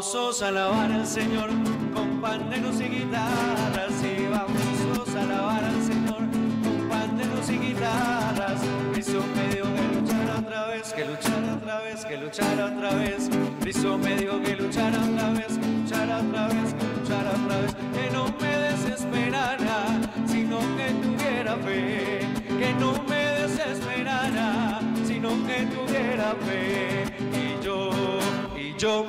Vamos a alabar al Señor con panderos y guitarras y vamos a alabar al Señor con panderos y guitarras. Cristo me dijo que luchara otra vez, que luchara otra vez, que luchara otra vez. Cristo me dijo que luchara otra vez, que luchara otra vez, que luchara otra vez. Que no me desesperara, sino que tuviera fe. Que no me desesperara, sino que tuviera fe. Y yo, y yo,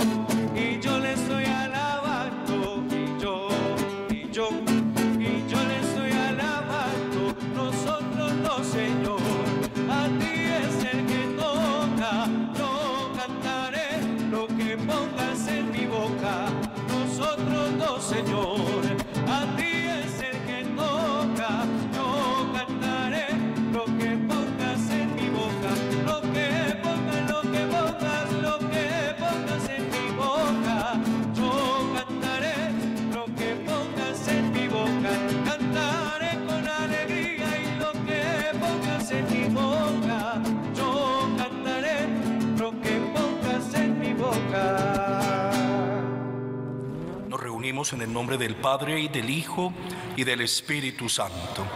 reunimos en el nombre del Padre y del Hijo y del Espíritu Santo.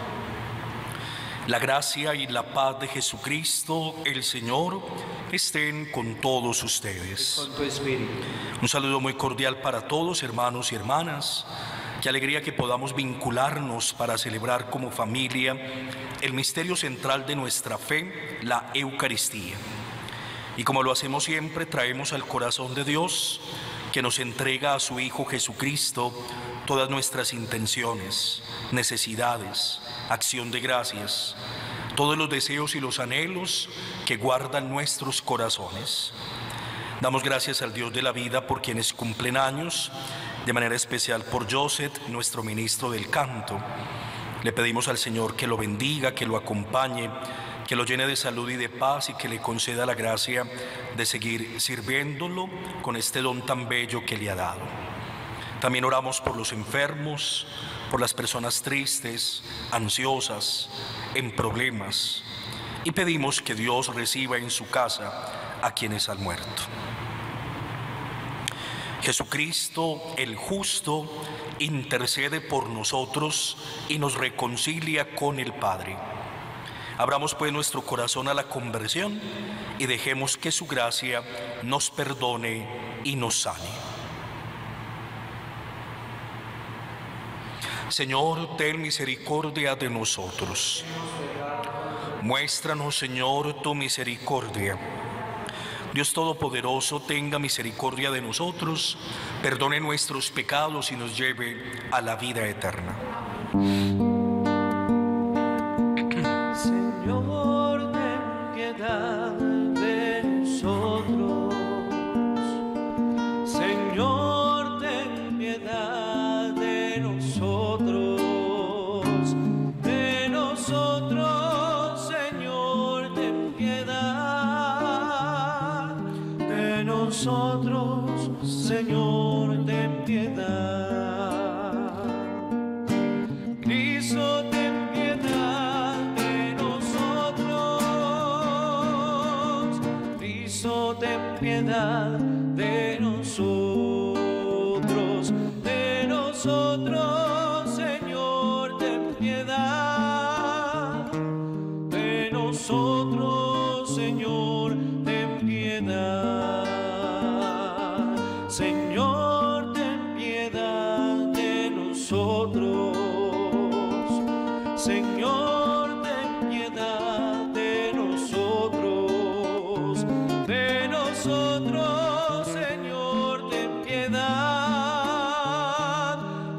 La gracia y la paz de Jesucristo, el Señor, estén con todos ustedes. Con tu espíritu. Un saludo muy cordial para todos, hermanos y hermanas. Qué alegría que podamos vincularnos para celebrar como familia el misterio central de nuestra fe, la Eucaristía. Y como lo hacemos siempre, traemos al corazón de Dios que nos entrega a su Hijo Jesucristo todas nuestras intenciones, necesidades, acción de gracias, todos los deseos y los anhelos que guardan nuestros corazones. Damos gracias al Dios de la vida por quienes cumplen años, de manera especial por Joseph, nuestro ministro del canto. Le pedimos al Señor que lo bendiga, que lo acompañe, que lo llene de salud y de paz y que le conceda la gracia de seguir sirviéndolo con este don tan bello que le ha dado. También oramos por los enfermos, por las personas tristes, ansiosas, en problemas. Y pedimos que Dios reciba en su casa a quienes han muerto. Jesucristo, el justo, intercede por nosotros y nos reconcilia con el Padre. Abramos pues nuestro corazón a la conversión y dejemos que su gracia nos perdone y nos sane. Señor, ten misericordia de nosotros. Muéstranos, Señor, tu misericordia. Dios Todopoderoso, tenga misericordia de nosotros, perdone nuestros pecados y nos lleve a la vida eterna. Señor, ten piedad de nosotros. De nosotros, Señor, ten piedad.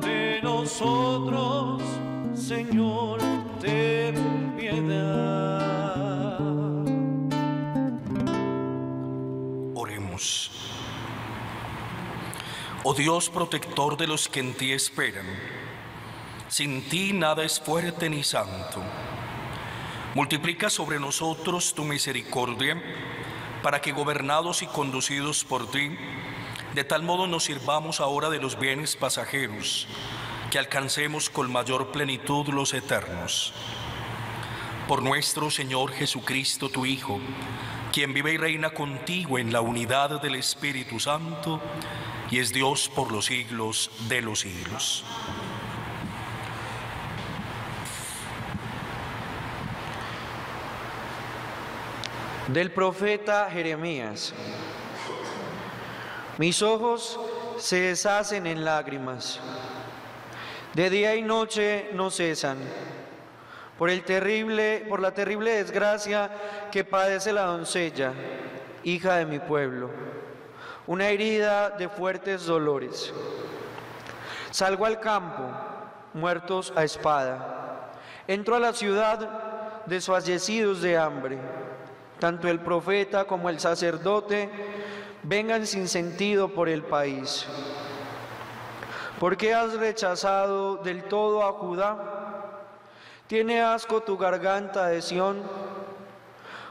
De nosotros, Señor, ten piedad. Oremos. Oh Dios protector de los que en ti esperan, sin ti nada es fuerte ni santo. Multiplica sobre nosotros tu misericordia para que gobernados y conducidos por ti, de tal modo nos sirvamos ahora de los bienes pasajeros, que alcancemos con mayor plenitud los eternos. Por nuestro Señor Jesucristo, tu Hijo, quien vive y reina contigo en la unidad del Espíritu Santo, y es Dios por los siglos de los siglos. Del profeta Jeremías. Mis ojos se deshacen en lágrimas. De día y noche no cesan. Por el terrible, por la terrible desgracia que padece la doncella, hija de mi pueblo. Una herida de fuertes dolores. Salgo al campo, muertos a espada. Entro a la ciudad desfallecidos de hambre tanto el profeta como el sacerdote vengan sin sentido por el país. ¿Por qué has rechazado del todo a Judá? ¿Tiene asco tu garganta de Sión?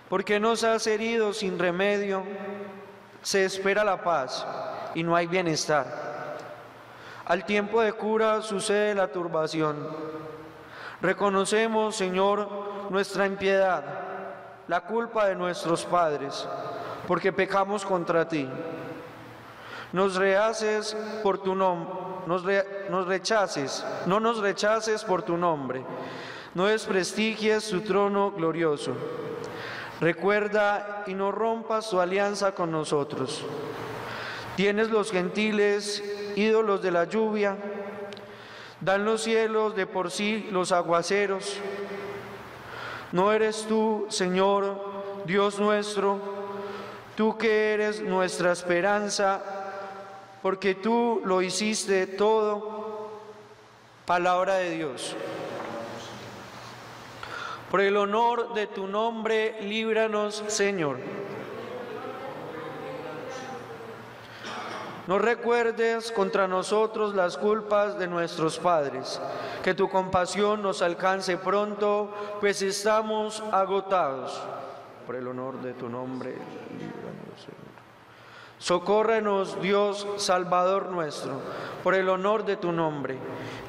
¿Por qué nos has herido sin remedio? Se espera la paz y no hay bienestar. Al tiempo de cura sucede la turbación. Reconocemos, Señor, nuestra impiedad la culpa de nuestros padres, porque pecamos contra ti. Nos rehaces por tu nombre, nos, nos rechaces, no nos rechaces por tu nombre, no desprestigies tu trono glorioso. Recuerda y no rompas tu alianza con nosotros. Tienes los gentiles, ídolos de la lluvia, dan los cielos de por sí los aguaceros ¿No eres tú, Señor, Dios nuestro, tú que eres nuestra esperanza, porque tú lo hiciste todo? Palabra de Dios. Por el honor de tu nombre, líbranos, Señor. No recuerdes contra nosotros las culpas de nuestros padres. Que tu compasión nos alcance pronto, pues estamos agotados. Por el honor de tu nombre, líbranos, Señor. Socórrenos, Dios, Salvador nuestro, por el honor de tu nombre.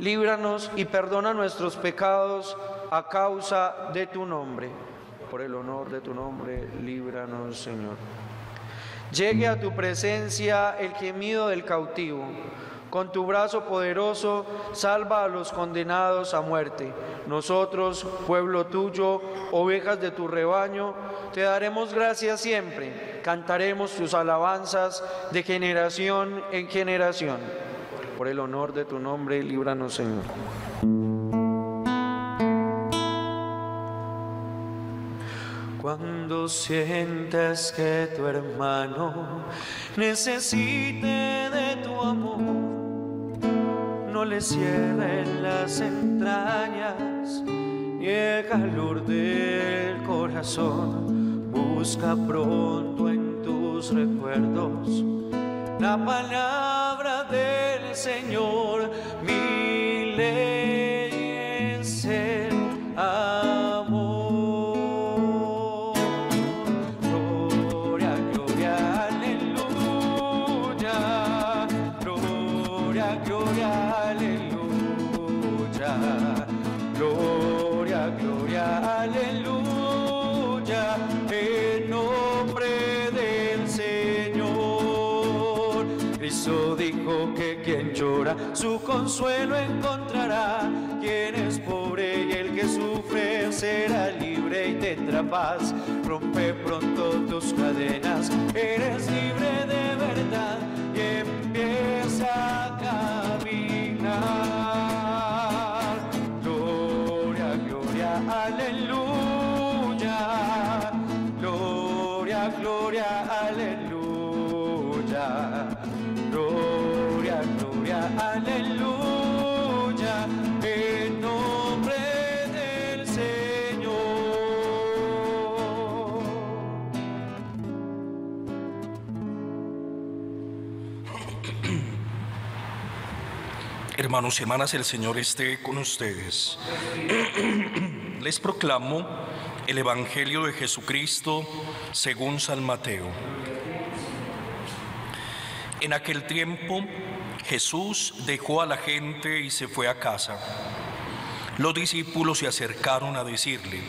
Líbranos y perdona nuestros pecados a causa de tu nombre. Por el honor de tu nombre, líbranos, Señor. Llegue a tu presencia el gemido del cautivo. Con tu brazo poderoso salva a los condenados a muerte. Nosotros, pueblo tuyo, ovejas de tu rebaño, te daremos gracias siempre. Cantaremos tus alabanzas de generación en generación. Por el honor de tu nombre, líbranos, Señor. Cuando sientas que tu hermano necesite de tu amor, no le cierren las entrañas y el calor del corazón. Busca pronto en tus recuerdos la palabra del Señor, su consuelo encontrará. Quien es pobre y el que sufre será libre y tendrá paz. Rompe pronto tus cadenas, eres libre de verdad y empieza Hermanos y hermanas, el Señor esté con ustedes. Les proclamo El Evangelio de Jesucristo según San Mateo. En aquel tiempo Jesús dejó a la gente y se fue a casa. Los discípulos se acercaron a decirle,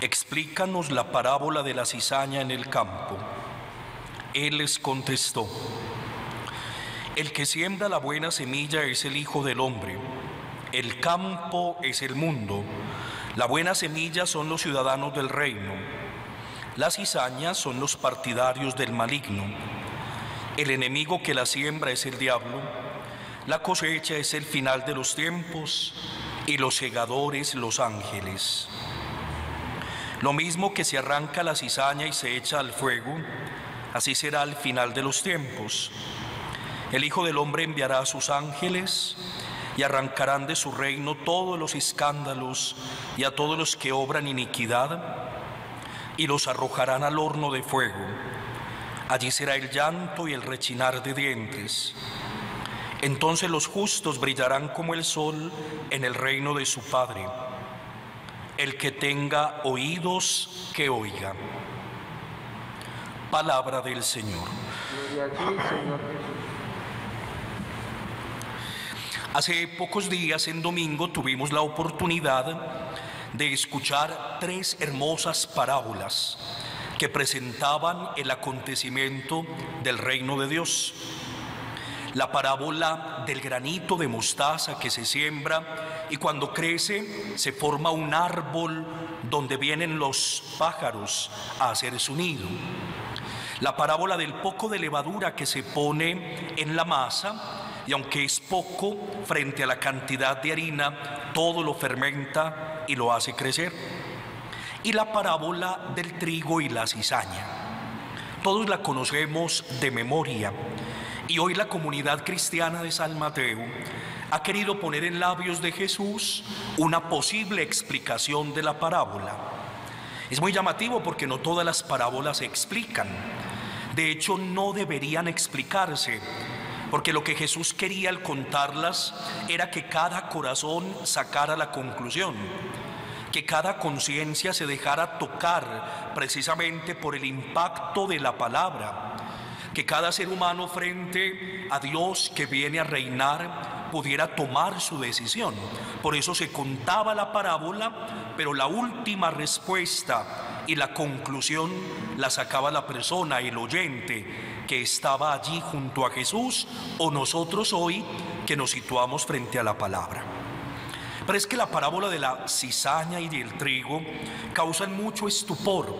explícanos la parábola de la cizaña en el campo. Él les contestó, el que siembra la buena semilla es el Hijo del Hombre, el campo es el mundo. La buena semilla son los ciudadanos del reino. Las cizañas son los partidarios del maligno. El enemigo que la siembra es el diablo. La cosecha es el final de los tiempos y los segadores los ángeles. Lo mismo que se arranca la cizaña y se echa al fuego, así será al final de los tiempos. El Hijo del Hombre enviará a sus ángeles y arrancarán de su reino todos los escándalos y a todos los que obran iniquidad y los arrojarán al horno de fuego. Allí será el llanto y el rechinar de dientes. Entonces los justos brillarán como el sol en el reino de su Padre. El que tenga oídos, que oiga. Palabra del Señor. Hace pocos días, en domingo, tuvimos la oportunidad de escuchar tres hermosas parábolas que presentaban el acontecimiento del reino de Dios. La parábola del granito de mostaza que se siembra y cuando crece se forma un árbol donde vienen los pájaros a hacer su nido. La parábola del poco de levadura que se pone en la masa y aunque es poco frente a la cantidad de harina, todo lo fermenta y lo hace crecer. Y la parábola del trigo y la cizaña. Todos la conocemos de memoria y hoy la comunidad cristiana de San Mateo ha querido poner en labios de Jesús una posible explicación de la parábola. Es muy llamativo porque no todas las parábolas se explican. De hecho, no deberían explicarse porque lo que Jesús quería al contarlas era que cada corazón sacara la conclusión, que cada conciencia se dejara tocar precisamente por el impacto de la palabra, que cada ser humano frente a Dios que viene a reinar pudiera tomar su decisión. Por eso se contaba la parábola, pero la última respuesta y la conclusión la sacaba la persona, el oyente, que estaba allí junto a Jesús o nosotros hoy que nos situamos frente a la palabra. Pero es que la parábola de la cizaña y del trigo causan mucho estupor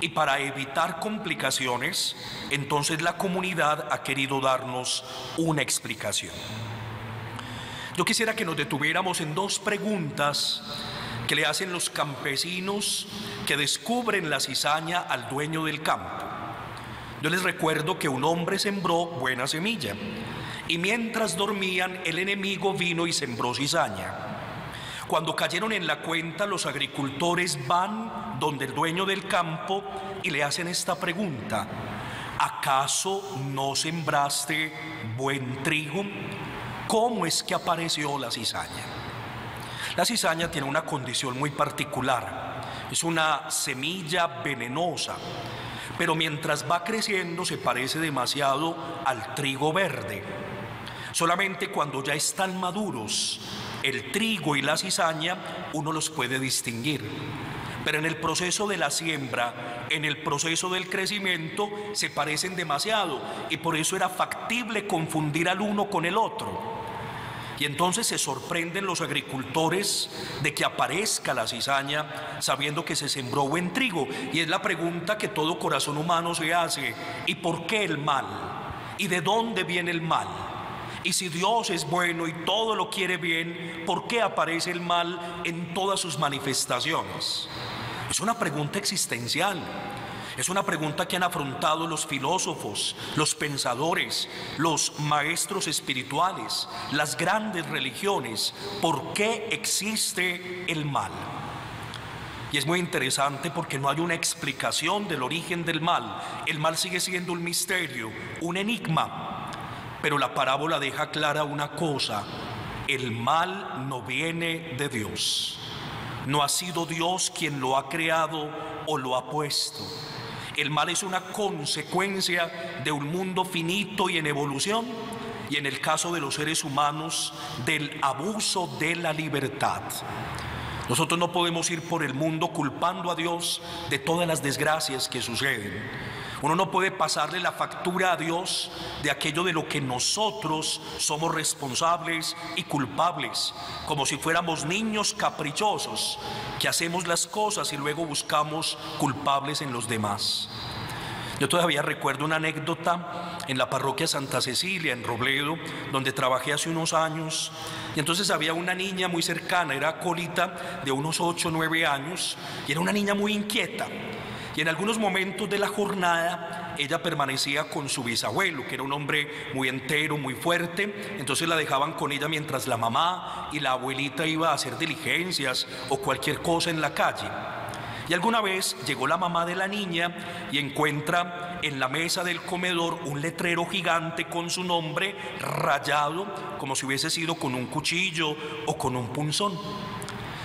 y para evitar complicaciones, entonces la comunidad ha querido darnos una explicación. Yo quisiera que nos detuviéramos en dos preguntas que le hacen los campesinos que descubren la cizaña al dueño del campo. Yo les recuerdo que un hombre sembró buena semilla y mientras dormían el enemigo vino y sembró cizaña. Cuando cayeron en la cuenta los agricultores van donde el dueño del campo y le hacen esta pregunta. ¿Acaso no sembraste buen trigo? ¿Cómo es que apareció la cizaña? La cizaña tiene una condición muy particular. Es una semilla venenosa pero mientras va creciendo se parece demasiado al trigo verde. Solamente cuando ya están maduros el trigo y la cizaña, uno los puede distinguir. Pero en el proceso de la siembra, en el proceso del crecimiento, se parecen demasiado y por eso era factible confundir al uno con el otro. Y entonces se sorprenden los agricultores de que aparezca la cizaña sabiendo que se sembró buen trigo. Y es la pregunta que todo corazón humano se hace. ¿Y por qué el mal? ¿Y de dónde viene el mal? Y si Dios es bueno y todo lo quiere bien, ¿por qué aparece el mal en todas sus manifestaciones? Es una pregunta existencial. Es una pregunta que han afrontado los filósofos, los pensadores, los maestros espirituales, las grandes religiones. ¿Por qué existe el mal? Y es muy interesante porque no hay una explicación del origen del mal. El mal sigue siendo un misterio, un enigma. Pero la parábola deja clara una cosa. El mal no viene de Dios. No ha sido Dios quien lo ha creado o lo ha puesto. El mal es una consecuencia de un mundo finito y en evolución y en el caso de los seres humanos del abuso de la libertad. Nosotros no podemos ir por el mundo culpando a Dios de todas las desgracias que suceden. Uno no puede pasarle la factura a Dios de aquello de lo que nosotros somos responsables y culpables, como si fuéramos niños caprichosos que hacemos las cosas y luego buscamos culpables en los demás. Yo todavía recuerdo una anécdota en la parroquia Santa Cecilia, en Robledo, donde trabajé hace unos años. Y entonces había una niña muy cercana, era colita de unos 8 o 9 años, y era una niña muy inquieta. Y en algunos momentos de la jornada ella permanecía con su bisabuelo, que era un hombre muy entero, muy fuerte. Entonces la dejaban con ella mientras la mamá y la abuelita iba a hacer diligencias o cualquier cosa en la calle. Y alguna vez llegó la mamá de la niña y encuentra en la mesa del comedor un letrero gigante con su nombre rayado, como si hubiese sido con un cuchillo o con un punzón.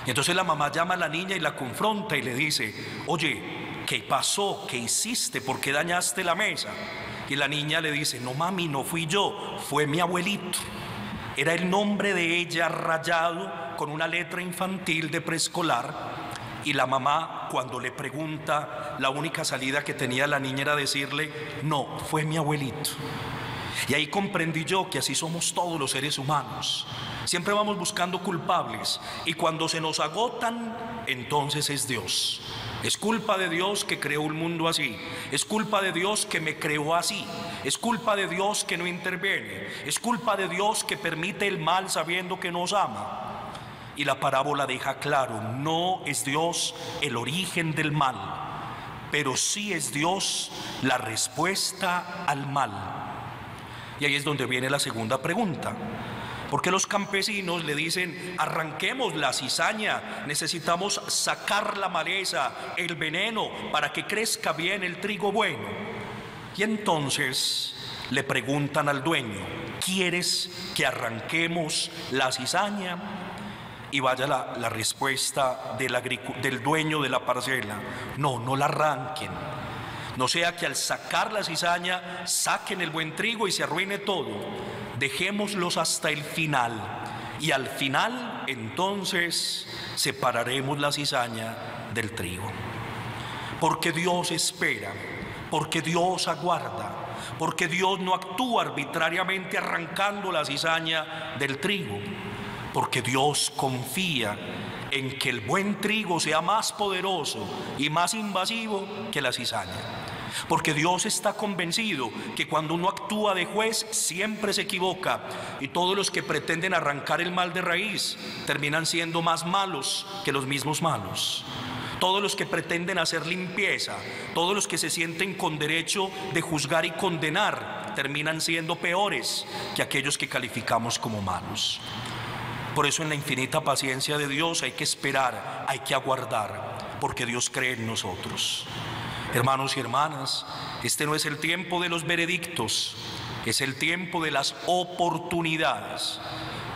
Y entonces la mamá llama a la niña y la confronta y le dice, oye, ¿qué pasó? ¿Qué hiciste? ¿Por qué dañaste la mesa? Y la niña le dice, no mami, no fui yo, fue mi abuelito. Era el nombre de ella rayado con una letra infantil de preescolar y la mamá, cuando le pregunta, la única salida que tenía la niña era decirle, no, fue mi abuelito. Y ahí comprendí yo que así somos todos los seres humanos. Siempre vamos buscando culpables y cuando se nos agotan, entonces es Dios. Es culpa de Dios que creó un mundo así. Es culpa de Dios que me creó así. Es culpa de Dios que no interviene. Es culpa de Dios que permite el mal sabiendo que nos ama. Y la parábola deja claro, no es Dios el origen del mal, pero sí es Dios la respuesta al mal. Y ahí es donde viene la segunda pregunta. Porque los campesinos le dicen, arranquemos la cizaña, necesitamos sacar la maleza, el veneno, para que crezca bien el trigo bueno. Y entonces le preguntan al dueño, ¿quieres que arranquemos la cizaña? y vaya la, respuesta del, del dueño de la parcela. No, no la arranquen. No sea que al sacar la cizaña saquen el buen trigo y se arruine todo. Dejémoslos hasta el final. Y al final entonces separaremos la cizaña del trigo. Porque Dios espera, porque Dios aguarda, porque Dios no actúa arbitrariamente arrancando la cizaña del trigo porque Dios confía en que el buen trigo sea más poderoso y más invasivo que la cizaña. Porque Dios está convencido que cuando uno actúa de juez siempre se equivoca y todos los que pretenden arrancar el mal de raíz terminan siendo más malos que los mismos malos. Todos los que pretenden hacer limpieza, todos los que se sienten con derecho de juzgar y condenar, terminan siendo peores que aquellos que calificamos como malos. Por eso en la infinita paciencia de Dios hay que esperar, hay que aguardar, porque Dios cree en nosotros. Hermanos y hermanas, este no es el tiempo de los veredictos, es el tiempo de las oportunidades.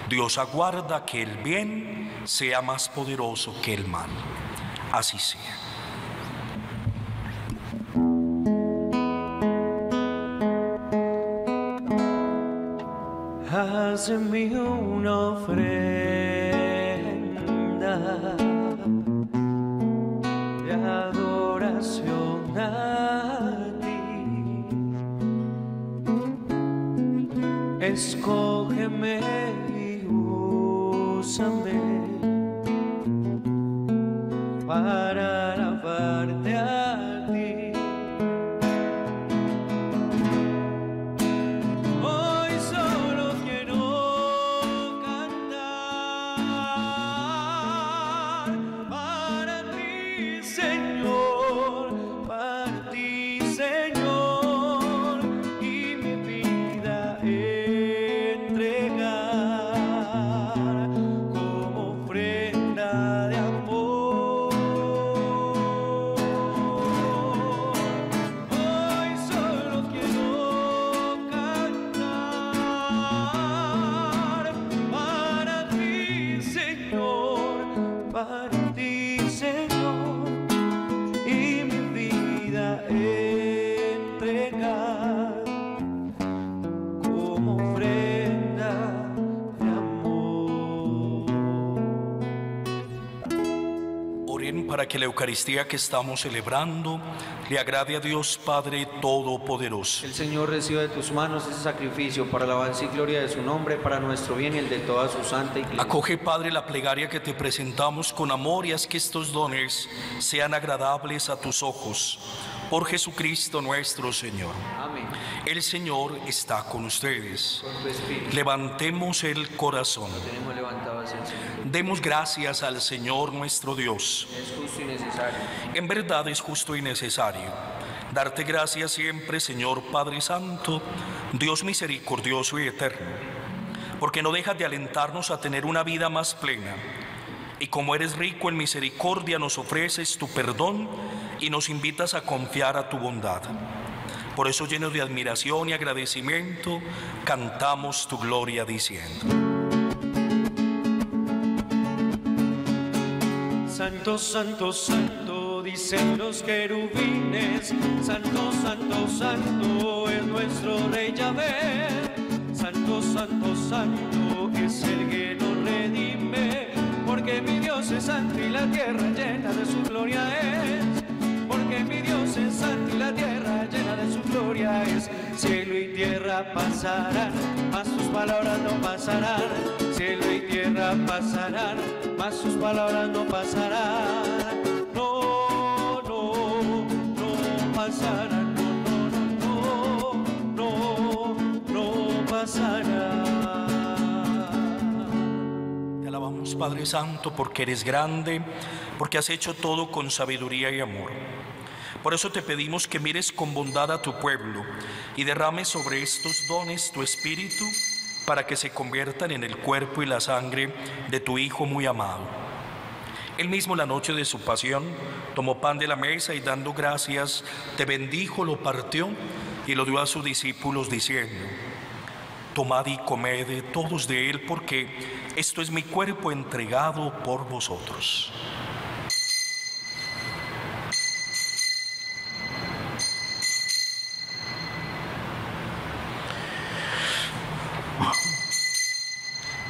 Dios aguarda que el bien sea más poderoso que el mal. Así sea. hazme una ofrenda Escógeme y úsame para alabarte que la Eucaristía que estamos celebrando le agrade a Dios Padre Todopoderoso. El Señor reciba de tus manos ese sacrificio para la alabanza y gloria de su nombre, para nuestro bien y el de toda su santa iglesia. Acoge, Padre, la plegaria que te presentamos con amor y haz que estos dones sean agradables a tus ojos. Por Jesucristo nuestro Señor. Amén. El Señor está con ustedes. Con. Levantemos el corazón. El. Demos gracias al Señor nuestro Dios. Es justo y necesario. En verdad es justo y necesario darte gracias siempre, Señor Padre Santo, Dios misericordioso y eterno, porque no dejas de alentarnos a tener una vida más plena. Y como eres rico en misericordia, nos ofreces tu perdón y nos invitas a confiar a tu bondad. Por eso, llenos de admiración y agradecimiento, cantamos tu gloria diciendo. Santo, santo, santo, dicen los querubines. Santo, santo, santo es nuestro rey Yahvé. Santo, santo, santo es el que nos redime. Porque mi Dios es santo y la tierra llena de su gloria es. Y la tierra llena de su gloria es. Cielo y tierra pasarán, mas sus palabras no pasarán. Cielo y tierra pasarán, mas sus palabras no pasarán. No, no, no pasarán. No, no, no, no, no pasarán. Te alabamos Padre Santo porque eres grande, porque has hecho todo con sabiduría y amor. Por eso te pedimos que mires con bondad a tu pueblo y derrames sobre estos dones tu espíritu para que se conviertan en el cuerpo y la sangre de tu Hijo muy amado. Él mismo la noche de su pasión tomó pan de la mesa y dando gracias te bendijo, lo partió y lo dio a sus discípulos diciendo, tomad y comed todos de él porque esto es mi cuerpo entregado por vosotros.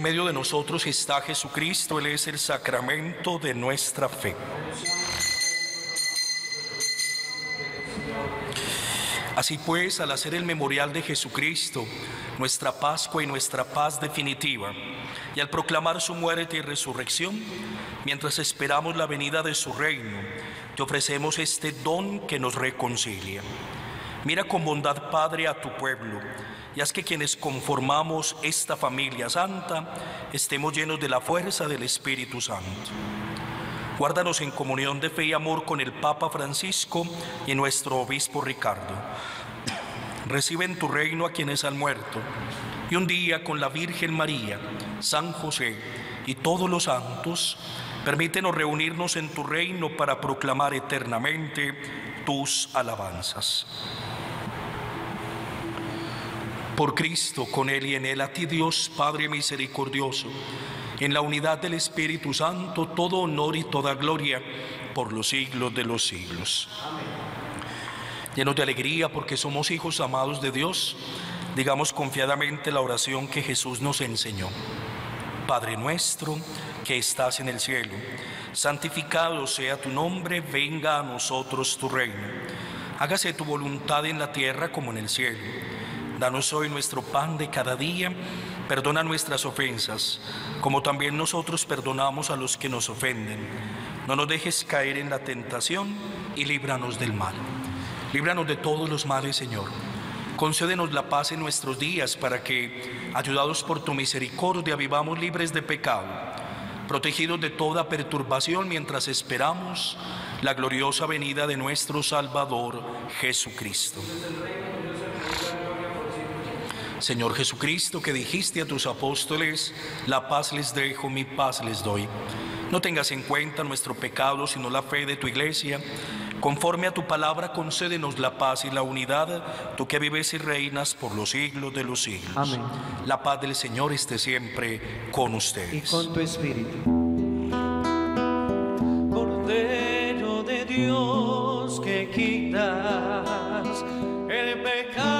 En medio de nosotros está Jesucristo, Él es el sacramento de nuestra fe. Así pues, al hacer el memorial de Jesucristo, nuestra Pascua y nuestra paz definitiva, y al proclamar su muerte y resurrección, mientras esperamos la venida de su reino, te ofrecemos este don que nos reconcilia. Mira con bondad, Padre, a tu pueblo y haz que quienes conformamos esta familia santa estemos llenos de la fuerza del Espíritu Santo. Guárdanos en comunión de fe y amor con el Papa Francisco y nuestro obispo Ricardo. Recibe en tu reino a quienes han muerto y un día con la Virgen María, San José y todos los santos, permítenos reunirnos en tu reino para proclamar eternamente tus alabanzas. Por Cristo, con Él y en Él, a ti Dios Padre misericordioso, en la unidad del Espíritu Santo, todo honor y toda gloria por los siglos de los siglos. Llenos de alegría porque somos hijos amados de Dios, digamos confiadamente la oración que Jesús nos enseñó. Padre nuestro que estás en el cielo, santificado sea tu nombre, venga a nosotros tu reino. Hágase tu voluntad en la tierra como en el cielo. Danos hoy nuestro pan de cada día. Perdona nuestras ofensas, como también nosotros perdonamos a los que nos ofenden. No nos dejes caer en la tentación y líbranos del mal. Líbranos de todos los males, Señor. Concédenos la paz en nuestros días para que, ayudados por tu misericordia, vivamos libres de pecado, protegidos de toda perturbación mientras esperamos la gloriosa venida de nuestro Salvador Jesucristo. Señor Jesucristo, que dijiste a tus apóstoles, la paz les dejo, mi paz les doy. No tengas en cuenta nuestro pecado, sino la fe de tu iglesia. Conforme a tu palabra, concédenos la paz y la unidad, tú que vives y reinas por los siglos de los siglos. Amén. La paz del Señor esté siempre con ustedes. Y con tu espíritu. Cordero de Dios que quitas el pecado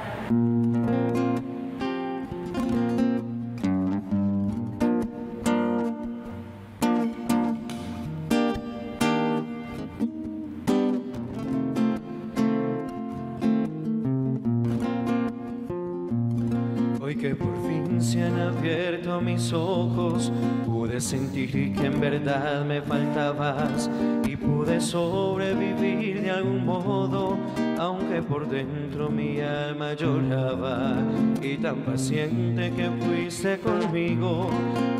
Mis ojos. Pude sentir que en verdad me faltabas y pude sobrevivir de algún modo, aunque por dentro mi alma lloraba. Y tan paciente que fuiste conmigo,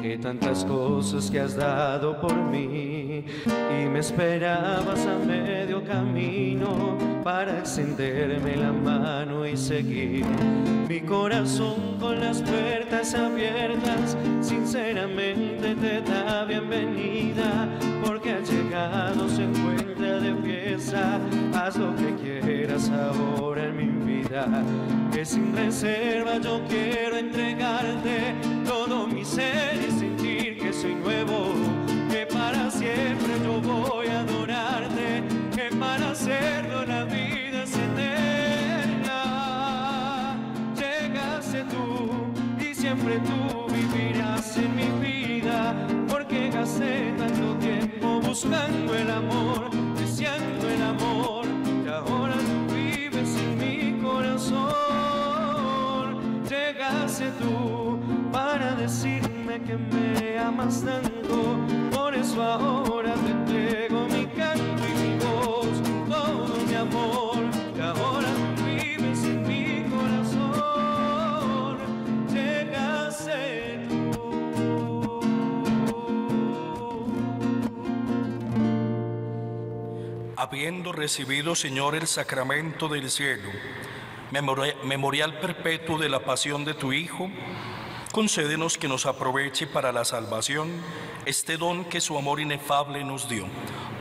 que tantas cosas que has dado por mí y me esperabas a medio camino para extenderme la mano y seguir mi corazón con las puertas abiertas. Sinceramente te da bienvenida, porque ha llegado, se encuentra de fiesta, haz lo que quieras ahora en mi vida, que sin reserva yo quiero entregarte todo mi ser y sentir que soy nuevo, siempre yo voy a adorarte, que para hacerlo la vida es eterna, llegaste tú y siempre tú en mi vida, porque gasté tanto tiempo buscando el amor, deseando el amor, y ahora tú vives en mi corazón. Llegaste tú para decirme que me amas tanto, eso ahora te entrego mi canto y mi voz, todo mi amor, y ahora tú vives en mi corazón. Llegaste habiendo recibido, Señor, el sacramento del cielo, memorial perpetuo de la pasión de tu Hijo, concédenos que nos aproveche para la salvación este don que su amor inefable nos dio.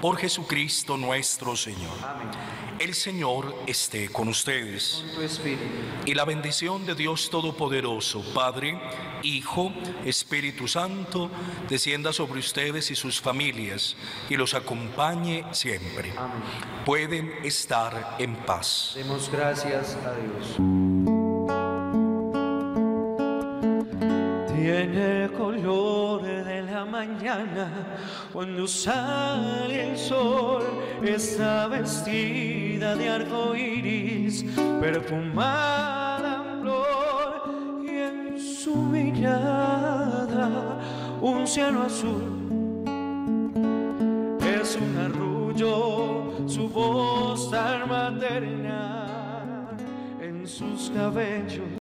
Por Jesucristo nuestro Señor. El Señor esté con ustedes. Y la bendición de Dios Todopoderoso, Padre, Hijo, Espíritu Santo, descienda sobre ustedes y sus familias y los acompañe siempre. Pueden estar en paz. Demos gracias a Dios. Tiene el color de la mañana cuando sale el sol. Está vestida de arco iris, perfumada en flor y en su mirada un cielo azul. Es un arrullo, su voz tan materna en sus cabellos